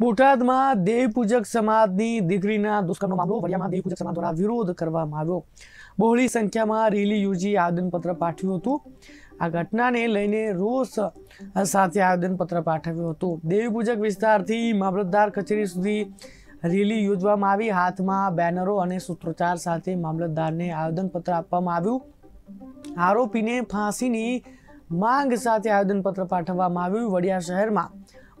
બોટાદમાં દેવપૂજક સમાજની દીકરીના દુષ્કર્મનો મામલો વડિયામાં દેવપૂજક સમાજ દ્વારા વિરોધ કરવામાં આવ્યો. બહોળી સંખ્યામાં રેલી યોજી આવેદનપત્ર પાઠવ્યું હતું. આ ઘટનાને લઈને રોષ સાથે આવેદનપત્ર પાઠવ્યું હતું. દેવપૂજક વિસ્તારથી મામલતદાર કચેરી સુધી રેલી યોજવામાં આવી. હાથમાં બેનરો અને સૂત્રોચ્ચાર સાથે મામલતદારને આવેદનપત્ર આપવામાં આવ્યું. આરોપીને ફાંસીની માંગ સાથે આવેદનપત્ર પાઠવવામાં આવ્યું વડિયા શહેરમાં.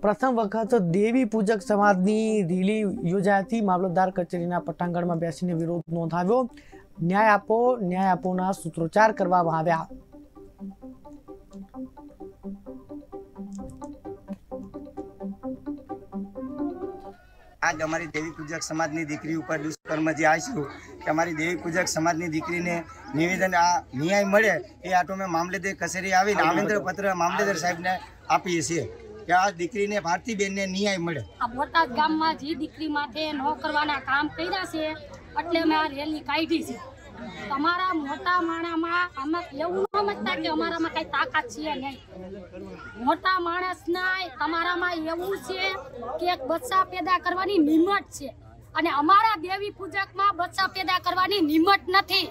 પ્રથમ વખત દેવી પૂજક સમાજની રેલી યોજાઈ મામલતદાર કચેરીના પટાંગણમાં બેસીને વિરોધ નોંધાવ્યો. ન્યાય આપો ન્યાય આપોના સૂત્રોચ્ચાર કરવામાં આવ્યા. આજ અમારી દેવી પૂજક સમાજની દીકરી ઉપર દુષ્કર્મ જે આવીશું કે અમારી દેવી પૂજક સમાજની દીકરીને નિવેદન આ ન્યાય મળે એ આટો મેં મામલેદાર કચેરી આવીને આવેદન પત્ર મામલેદાર સાહેબને આપીએ છીએ. કે આ દીકરીને ભારતીબેનને ન્યાય મળે. બોટાદ ગામમાં જે દીકરી માટે ન કરવાના કામ કર્યા છે, એટલે અમે આ રેલી કાઢી છે. તમારા મોટા માણામાં અમે એવું ન સમજતા કે અમારામાં કઈ તાકાત છે નહીં. મોટા માણસના તમારામાં એવું છે કે એક બચ્ચા પેદા કરવાની નિમત છે. અને અમારા દેવી પૂજકમાં બચ્ચા પેદા કરવાની નિમત નથી.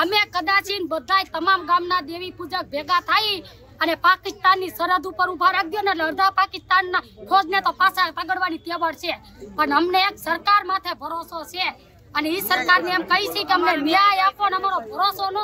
અમે કદાચિન બધાય તમામ ગામના દેવી પૂજક ભેગા થઈ અને પાકિસ્તાનની સરહદ ઉપર ઊભા રાખજો ને એટલે અડધા પાકિસ્તાનના ફોજને તો પાછા પગડવાની તેવડ છે. પણ અમને એક સરકાર માથે ભરોસો છે. અને એ સરકારને એમ કહી છે કે અમને ન્યાય આપો ને અમારો ભરોસો ન